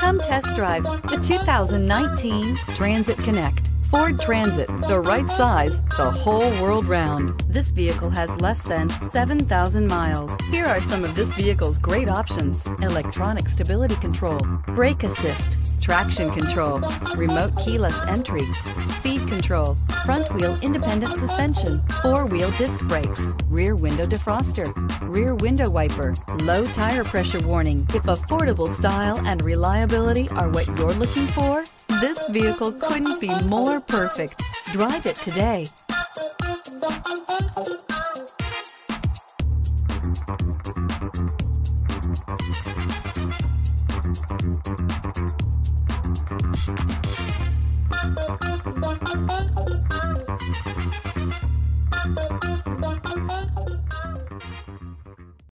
Come test drive the 2019 Transit Connect. Ford Transit, the right size, the whole world round. This vehicle has less than 7,000 miles. Here are some of this vehicle's great options. Electronic stability control, brake assist, traction control, remote keyless entry, speed control, front wheel independent suspension, four wheel disc brakes, rear window defroster, rear window wiper, low tire pressure warning. If affordable style and reliability are what you're looking for, this vehicle couldn't be more perfect. Drive it today. Thank you.